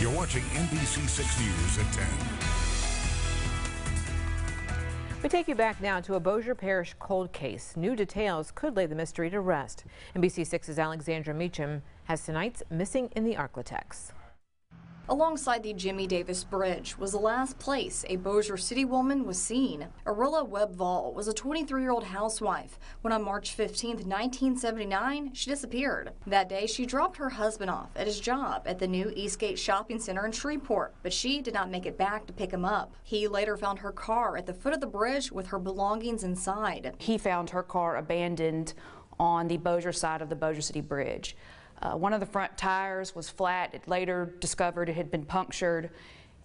You're watching NBC 6 News at 10. We take you back now to a Bossier Parish cold case. New details could lay the mystery to rest. NBC6's Alexandra Meacham has tonight's Missing in the Arklatex. Alongside the Jimmy Davis Bridge was the last place a Bossier City woman was seen. Arilla Webb Vaul was a 23-year-old housewife when on March 15, 1979, she disappeared. That day, she dropped her husband off at his job at the new Eastgate Shopping Center in Shreveport, but she did not make it back to pick him up. He later found her car at the foot of the bridge with her belongings inside. He found her car abandoned on the Bossier side of the Bossier City Bridge. Uh, one of the front tires was flat. It later discovered it had been punctured,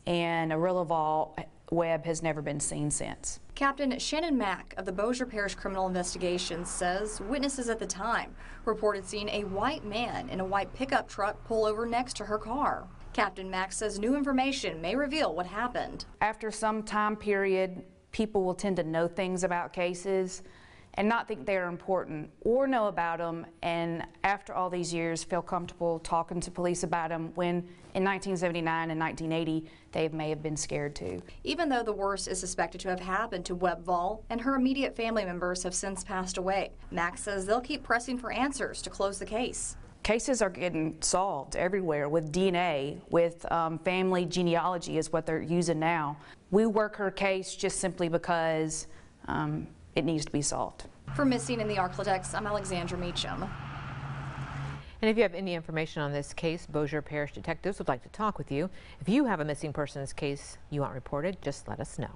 and Arilla Vaul Webb has never been seen since. Captain Shannon Mack of the Bossier Parish Criminal Investigations says witnesses at the time reported seeing a white man in a white pickup truck pull over next to her car. Captain Mack says new information may reveal what happened. After some time period, people will tend to know things about cases and not think they're important or know about them and after all these years feel comfortable talking to police about them when in 1979 and 1980 they may have been scared too. Even though the worst is suspected to have happened to Webb Vaul and her immediate family members have since passed away, Max says they'll keep pressing for answers to close the case. Cases are getting solved everywhere with DNA, with um, family genealogy is what they're using now. We work her case just simply because um, it needs to be solved. For Missing in the Arklatex, I'm Alexandra Meacham. And if you have any information on this case, Bossier Parish detectives would like to talk with you. If you have a missing persons case you want reported, just let us know.